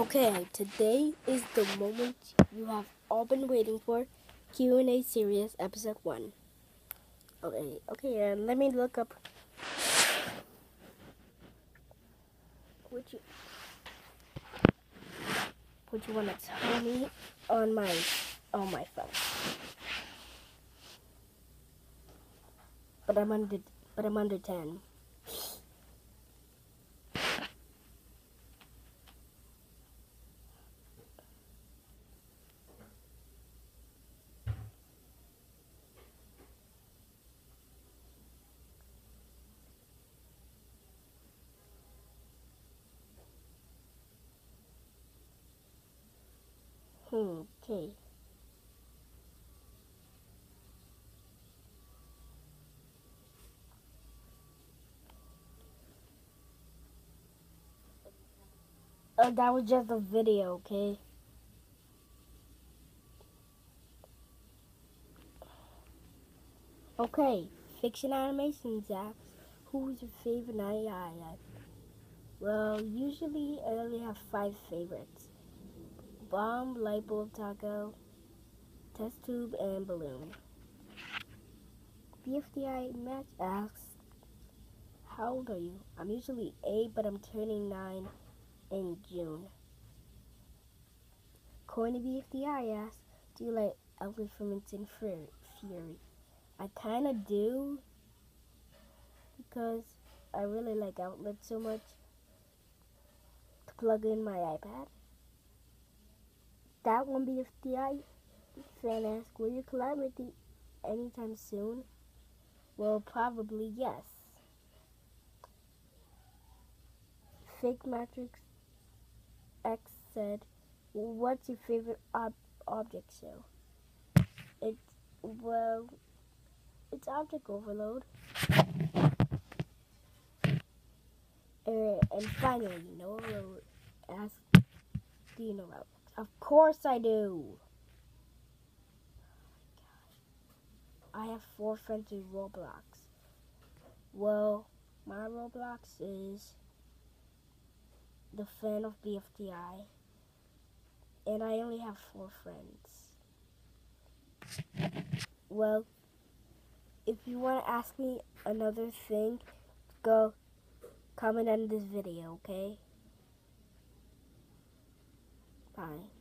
Okay, today is the moment you have all been waiting for. Q&A series episode 1. Okay, okay, and let me look up what you want to tell me on my on my phone. But I'm under but I'm under 10. Hmm, okay. Uh, that was just a video, okay? Okay, fiction animation apps. Who's your favorite 99 Well, usually I only have five favorites. Bomb, light bulb taco, test tube, and balloon. BFDI Match asks, How old are you? I'm usually 8, but I'm turning 9 in June. Corny BFDI asks, Do you like Outlet Fermented Fury? I kind of do, because I really like Outlet so much to plug in my iPad that won't be FDI. Fan ask, will you collab with the anytime soon? Well, probably yes. Fake Matrix X said, what's your favorite ob object show? It's, well, it's Object Overload. Uh, and finally, Noah asked, do you know about of course I do. I have four friends in Roblox. Well, my Roblox is the fan of BFDI. And I only have four friends. Well, if you want to ask me another thing, go comment on this video, okay? Bye.